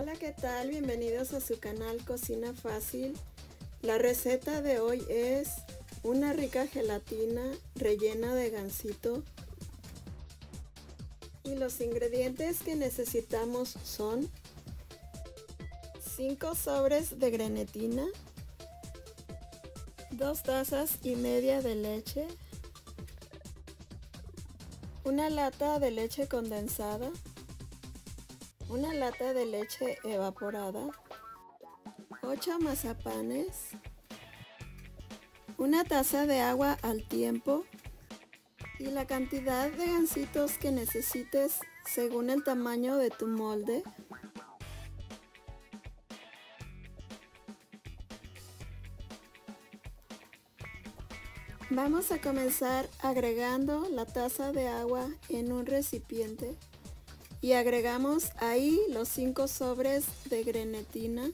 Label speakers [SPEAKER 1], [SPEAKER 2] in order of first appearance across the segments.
[SPEAKER 1] Hola, ¿qué tal? Bienvenidos a su canal Cocina Fácil. La receta de hoy es una rica gelatina rellena de gansito. Y los ingredientes que necesitamos son 5 sobres de grenetina, 2 tazas y media de leche, una lata de leche condensada, una lata de leche evaporada, 8 mazapanes, una taza de agua al tiempo y la cantidad de gansitos que necesites según el tamaño de tu molde. Vamos a comenzar agregando la taza de agua en un recipiente y agregamos ahí los 5 sobres de grenetina.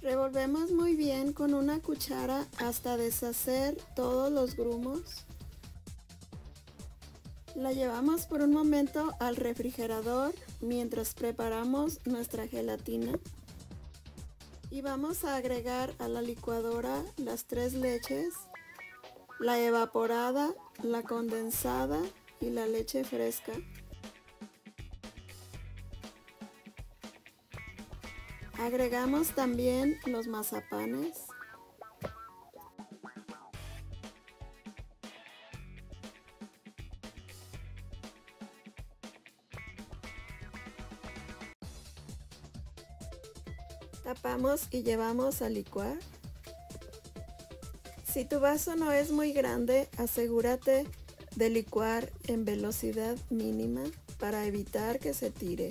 [SPEAKER 1] Revolvemos muy bien con una cuchara hasta deshacer todos los grumos. La llevamos por un momento al refrigerador mientras preparamos nuestra gelatina. Y vamos a agregar a la licuadora las tres leches, la evaporada, la condensada y la leche fresca. Agregamos también los mazapanes. Tapamos y llevamos a licuar. Si tu vaso no es muy grande, asegúrate de licuar en velocidad mínima para evitar que se tire.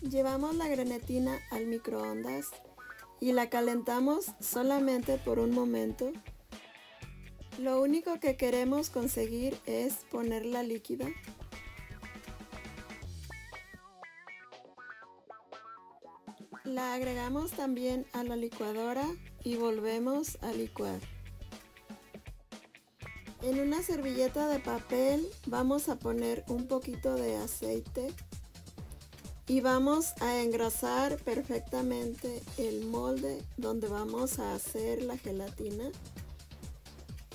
[SPEAKER 1] Llevamos la grenetina al microondas y la calentamos solamente por un momento lo único que queremos conseguir es ponerla líquida. La agregamos también a la licuadora y volvemos a licuar. En una servilleta de papel vamos a poner un poquito de aceite y vamos a engrasar perfectamente el molde donde vamos a hacer la gelatina.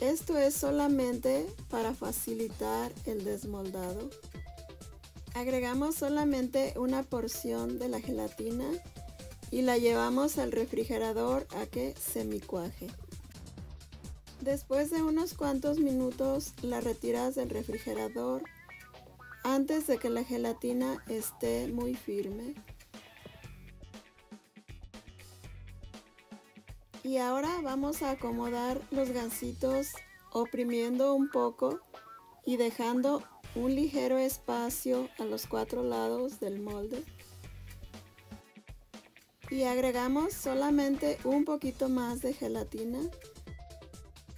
[SPEAKER 1] Esto es solamente para facilitar el desmoldado. Agregamos solamente una porción de la gelatina y la llevamos al refrigerador a que semicuaje. Después de unos cuantos minutos la retiras del refrigerador antes de que la gelatina esté muy firme. Y ahora vamos a acomodar los gansitos oprimiendo un poco y dejando un ligero espacio a los cuatro lados del molde. Y agregamos solamente un poquito más de gelatina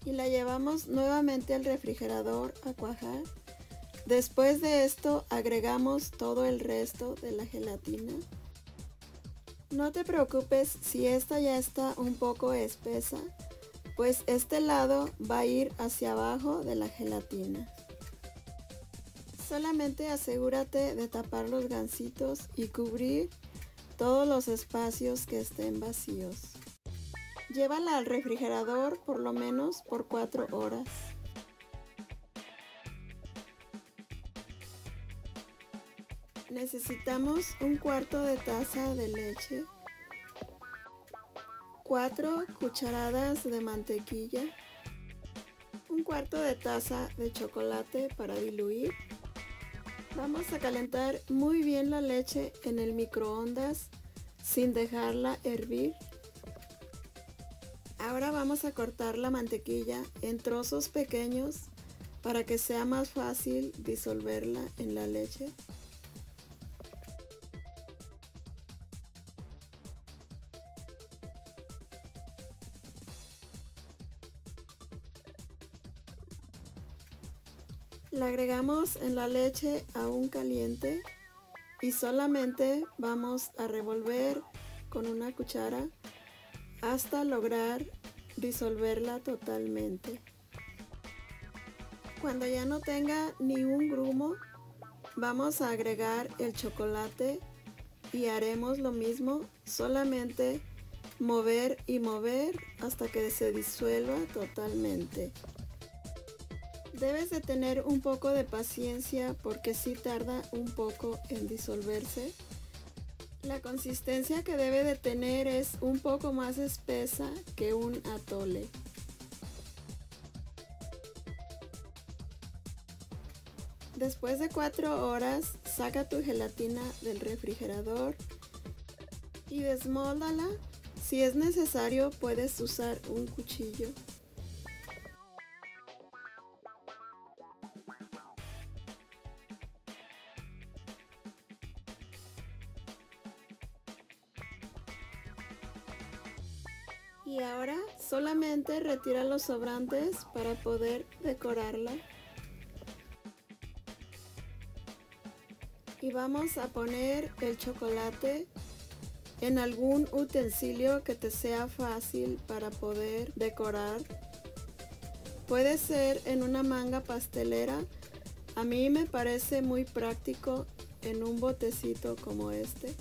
[SPEAKER 1] y la llevamos nuevamente al refrigerador a cuajar. Después de esto agregamos todo el resto de la gelatina. No te preocupes si esta ya está un poco espesa, pues este lado va a ir hacia abajo de la gelatina. Solamente asegúrate de tapar los gansitos y cubrir todos los espacios que estén vacíos. Llévala al refrigerador por lo menos por 4 horas. Necesitamos un cuarto de taza de leche, 4 cucharadas de mantequilla, un cuarto de taza de chocolate para diluir. Vamos a calentar muy bien la leche en el microondas sin dejarla hervir. Ahora vamos a cortar la mantequilla en trozos pequeños para que sea más fácil disolverla en la leche. La agregamos en la leche aún caliente y solamente vamos a revolver con una cuchara hasta lograr disolverla totalmente. Cuando ya no tenga ni un grumo, vamos a agregar el chocolate y haremos lo mismo, solamente mover y mover hasta que se disuelva totalmente. Debes de tener un poco de paciencia porque si tarda un poco en disolverse. La consistencia que debe de tener es un poco más espesa que un atole. Después de 4 horas, saca tu gelatina del refrigerador y desmóldala. Si es necesario, puedes usar un cuchillo. Y ahora solamente retira los sobrantes para poder decorarla. y vamos a poner el chocolate en algún utensilio que te sea fácil para poder decorar. Puede ser en una manga pastelera. A mí me parece muy práctico en un botecito como este.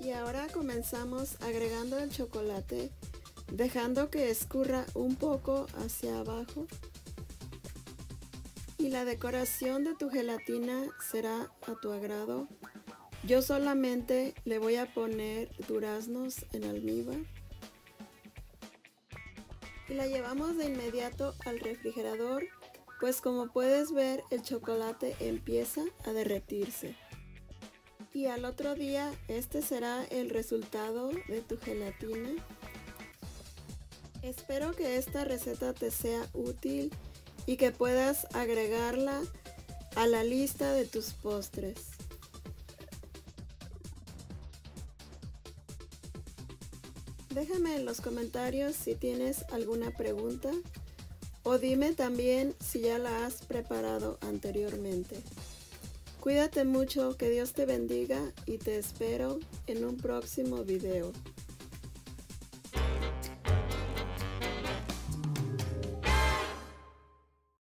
[SPEAKER 1] Y ahora comenzamos agregando el chocolate dejando que escurra un poco hacia abajo. Y la decoración de tu gelatina será a tu agrado. Yo solamente le voy a poner duraznos en almíbar. Y la llevamos de inmediato al refrigerador, pues como puedes ver el chocolate empieza a derretirse. Y al otro día este será el resultado de tu gelatina. Espero que esta receta te sea útil y que puedas agregarla a la lista de tus postres. Déjame en los comentarios si tienes alguna pregunta o dime también si ya la has preparado anteriormente. Cuídate mucho, que Dios te bendiga y te espero en un próximo video.